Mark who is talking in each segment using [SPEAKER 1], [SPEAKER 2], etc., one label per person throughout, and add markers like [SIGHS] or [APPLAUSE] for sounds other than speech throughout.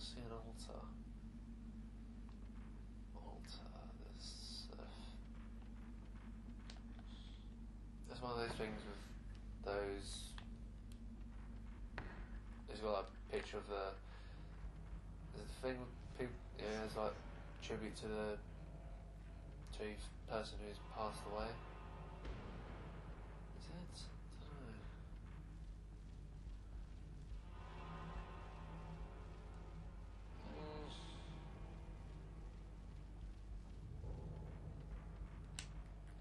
[SPEAKER 1] see an altar. Altar. This. Uh, it's one of those things with those. It's got a picture of the. The thing with people. Yeah, it's like tribute to the chief person who's passed away.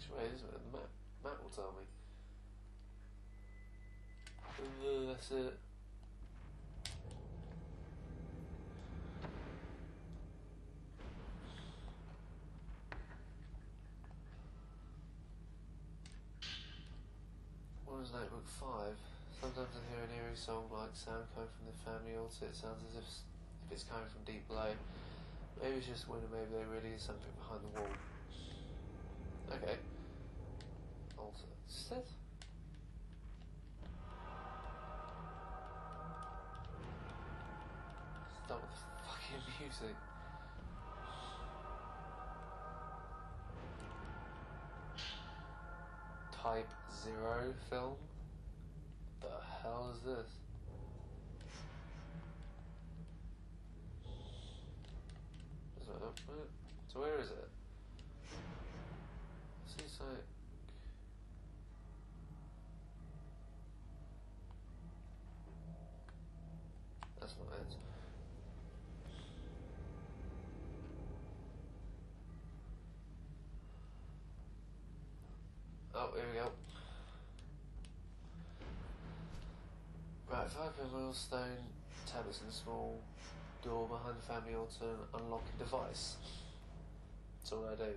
[SPEAKER 1] Which way is it? Map, map will tell me. Uh, that's it. What Notebook 5? Sometimes I hear an eerie song like sound coming from the family altar. It sounds as if, if it's coming from deep below. Maybe it's just wind, maybe there really is something behind the wall. Okay. Altar. Sit. Stop fucking music. Type Zero film? The hell is this? So where is it? Seems like That's not it. Oh, here we go. Right, five stone, tablets and small door behind the family altar and unlock a device. That's all I do.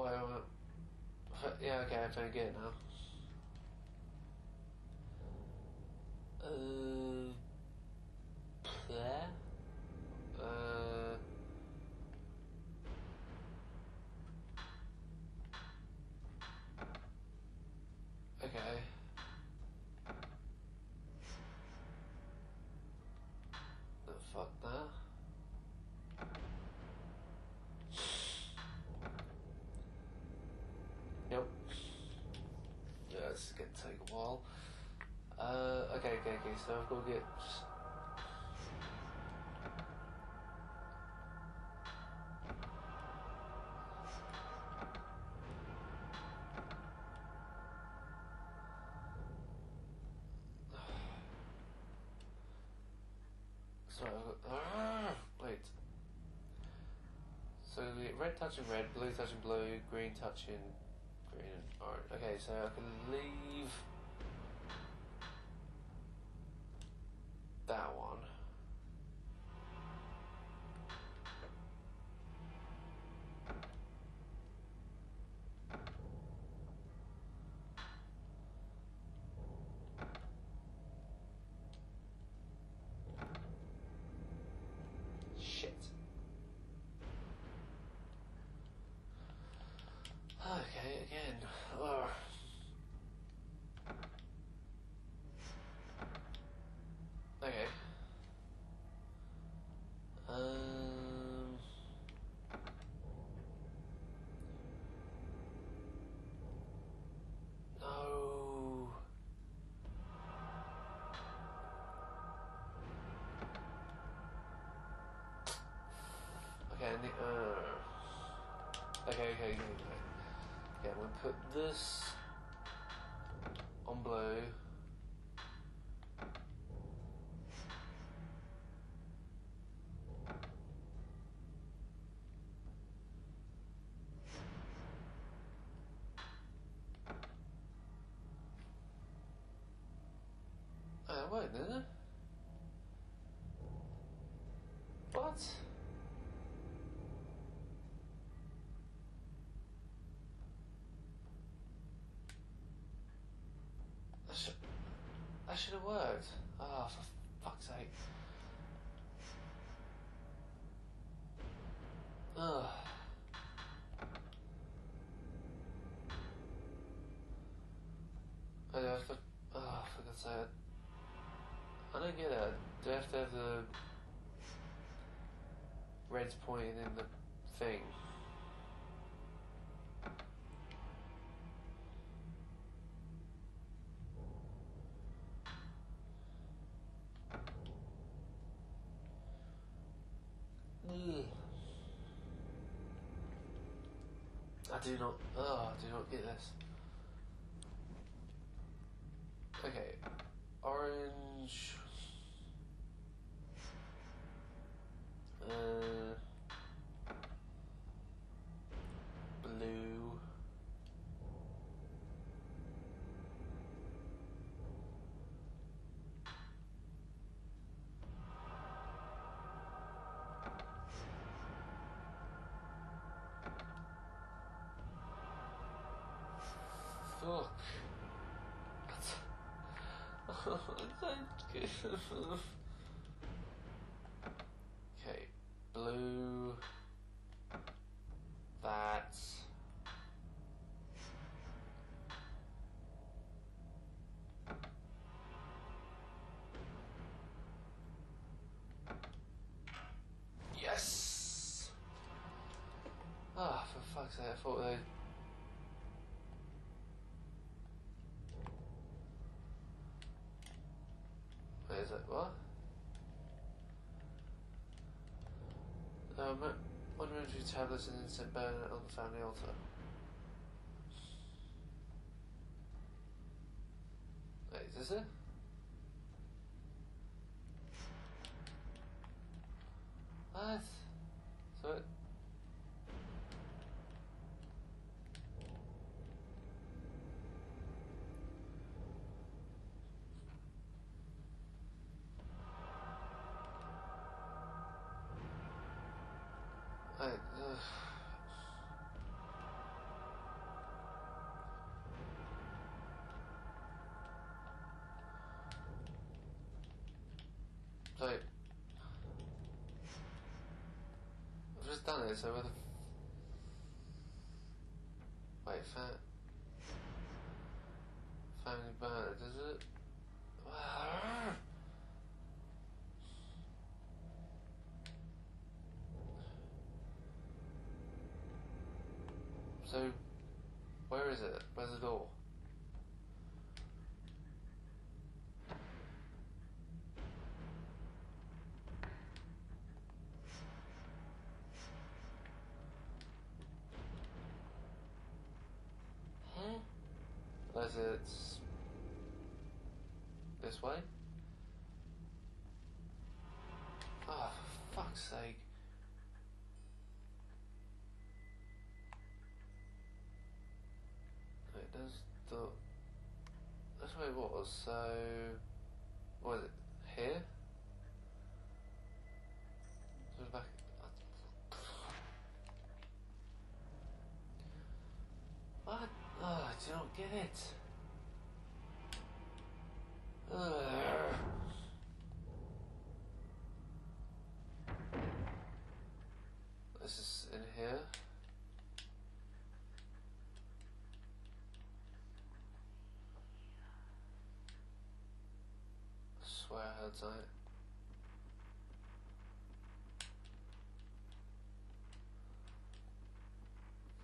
[SPEAKER 1] Oh. Yeah, okay, I found it now. Uh, there. Uh. Okay. The fuck that? Yep. Yeah, this is gonna take a while. Uh, okay, okay, okay, so got to get. I've. [SIGHS] Ah, wait. So red touching red, blue touching blue, green touching green and orange. Okay, so I can leave okay, okay, I'm gonna put this on blue. Oh, wait, didn't it? What? That should, have worked. Ah, for fuck's sake. Ugh. I have to. Oh, for God's sake. I don't get it. Do I have to have the reds pointing in the thing? I do not. Oh, I do not get this. Okay, orange. Uh, Fuck. okay, blue. That. Yes. Ah, for fuck's sake! I thought they. Is it what? Um, one military tablets and instant burn on the family altar. Wait, is this it? I, ugh. Like, I've just done it, so where the. Wait, fat. Family burner, does it? So, where is it? Where's the door? Huh? Unless it's this way? The. That's where it was. So, what is it? Here. It's back. What? Oh, I do not get it. Ugh. This is in here. I I.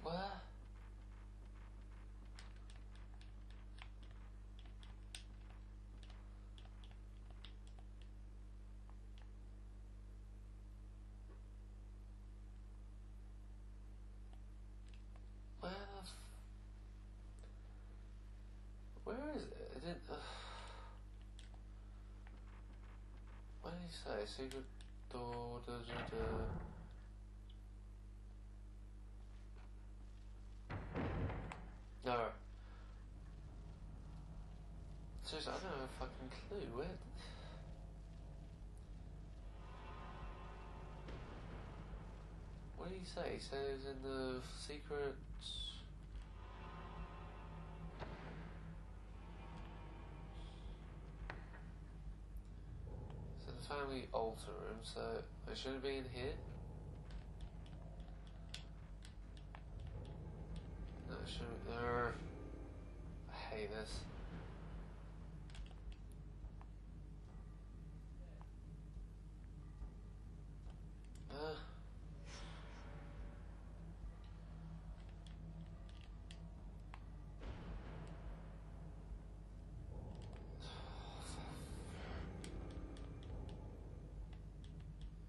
[SPEAKER 1] Where? Where the Where is it? It didn't. Uh, what he say? Secret door. Da, da, da. No. Seriously, I don't have a fucking clue. Where? What did he say? He was in the secret. Altar room, so it shouldn't be in here. No, it shouldn't. Uh, I hate this. Uh.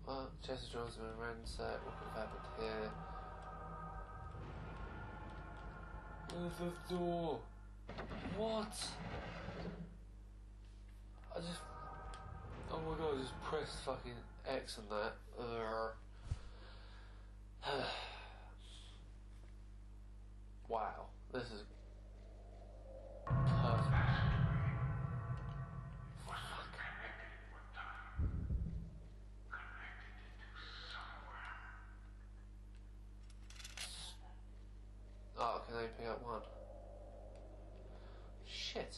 [SPEAKER 1] Well, chest of drawers have been ransacked. What could have happened here? Move the door. What? I just. Oh my god, I just pressed fucking X on that. [SIGHS] Wow, this is Shit.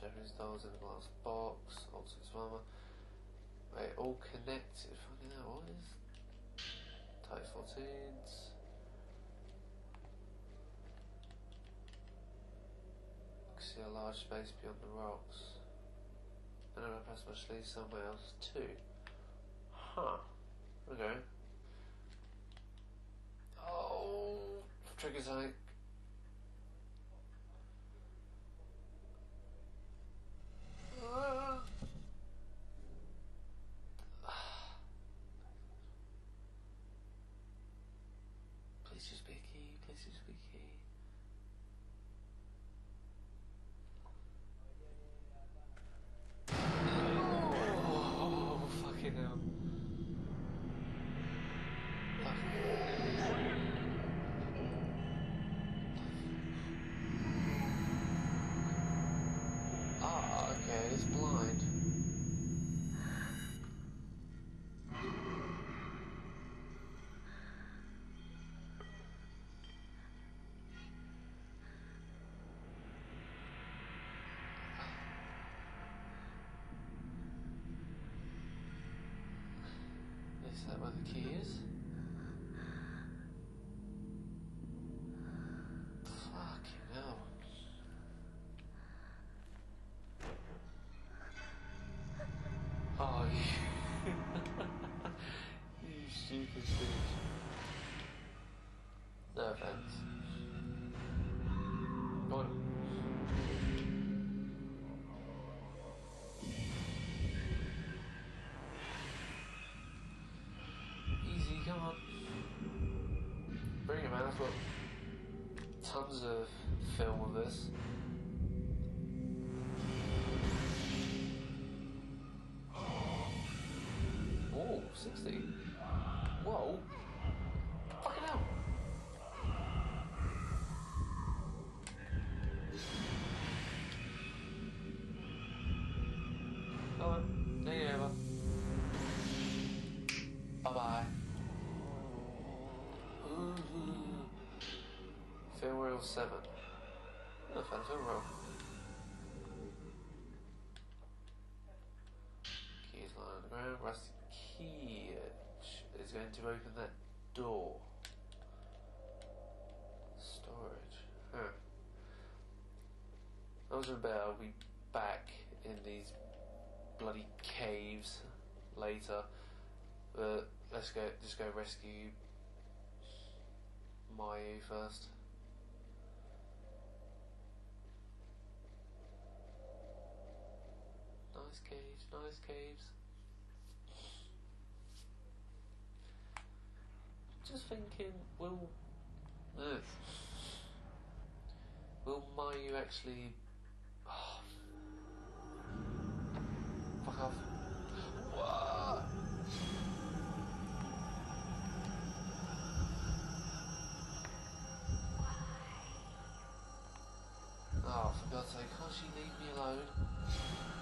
[SPEAKER 1] Japanese dolls in a glass box, Ultimate Mama. Wait, all connected. Fucking hell, what is. Type 14s. I can see a large space beyond the rocks. And I perhaps must lead somewhere else too. Huh. Okay. Oh, something. Ah. Please just be a key. Please just be a key. Oh, fucking hell. Ah, okay, it's blind. Is come on. Bring it, man. I've got tons of film of this. Oh, 60. 7. No, found a roll. Keys lying on the ground. Rusty key is going to open that door. Storage. Huh. I was about I'll be back in these bloody caves later. But let's go just go rescue Mayu first. Nice caves, nice caves. Just thinking, will ugh, will Mayu actually oh, fuck off? Whoa. Oh, for God's sake, can't she leave me alone?